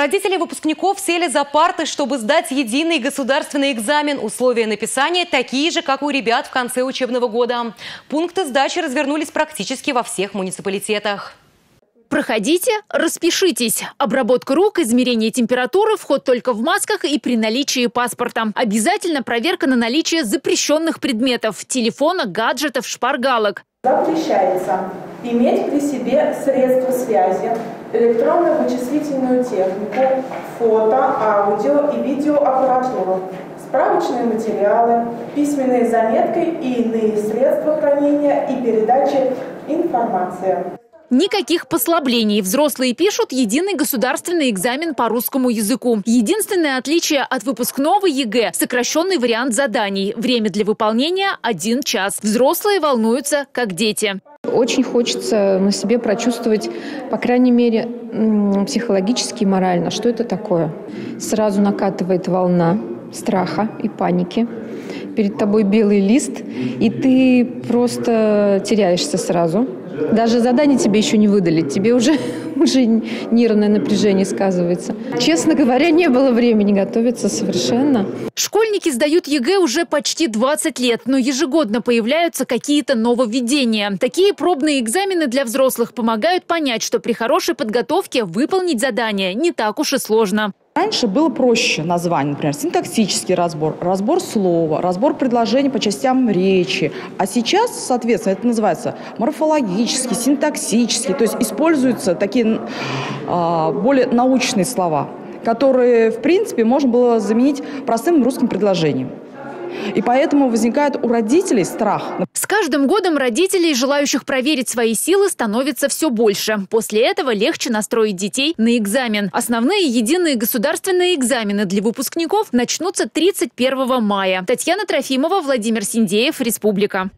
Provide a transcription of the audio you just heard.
Родители выпускников сели за парты, чтобы сдать единый государственный экзамен. Условия написания такие же, как у ребят в конце учебного года. Пункты сдачи развернулись практически во всех муниципалитетах. Проходите, распишитесь. Обработка рук, измерение температуры, вход только в масках и при наличии паспорта. Обязательно проверка на наличие запрещенных предметов – телефона, гаджетов, шпаргалок. Запрещается иметь при себе средства связи, электронную вычислительную технику, фото, аудио и видеоаппаратуру, справочные материалы, письменные заметки и иные средства хранения и передачи информации. Никаких послаблений. Взрослые пишут единый государственный экзамен по русскому языку. Единственное отличие от выпускного ЕГЭ – сокращенный вариант заданий. Время для выполнения – один час. Взрослые волнуются, как дети. Очень хочется на себе прочувствовать, по крайней мере, психологически и морально, что это такое. Сразу накатывает волна страха и паники. Перед тобой белый лист, и ты просто теряешься сразу – даже задание тебе еще не выдали, тебе уже, уже нервное напряжение сказывается. Честно говоря, не было времени готовиться совершенно. Школьники сдают ЕГЭ уже почти 20 лет, но ежегодно появляются какие-то нововведения. Такие пробные экзамены для взрослых помогают понять, что при хорошей подготовке выполнить задание не так уж и сложно. Раньше было проще название, например, синтаксический разбор, разбор слова, разбор предложений по частям речи. А сейчас, соответственно, это называется морфологический, синтаксический, то есть используются такие э, более научные слова, которые, в принципе, можно было заменить простым русским предложением. И поэтому возникает у родителей страх. С каждым годом родителей, желающих проверить свои силы, становится все больше. После этого легче настроить детей на экзамен. Основные единые государственные экзамены для выпускников начнутся 31 мая. Татьяна Трофимова, Владимир Синдеев, Республика.